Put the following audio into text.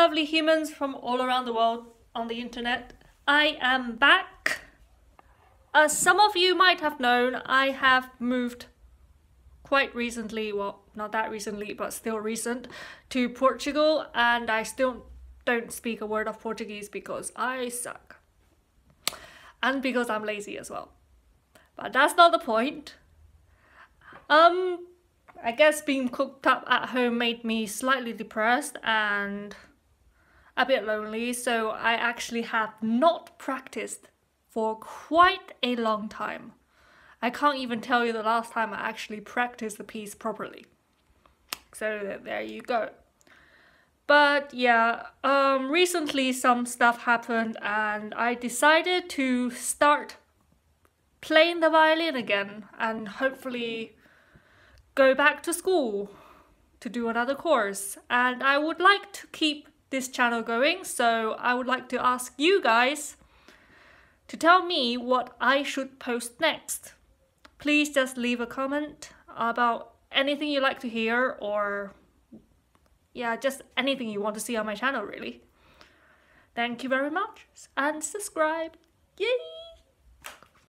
lovely humans from all around the world on the internet. I am back. As some of you might have known, I have moved quite recently, well, not that recently, but still recent, to Portugal, and I still don't speak a word of Portuguese because I suck. And because I'm lazy as well. But that's not the point. Um, I guess being cooked up at home made me slightly depressed and a bit lonely, so I actually have not practiced for quite a long time. I can't even tell you the last time I actually practiced the piece properly. So there you go. But yeah, um, recently some stuff happened and I decided to start playing the violin again and hopefully go back to school to do another course. And I would like to keep this channel going, so I would like to ask you guys to tell me what I should post next. Please just leave a comment about anything you like to hear or yeah, just anything you want to see on my channel really. Thank you very much and subscribe. Yay!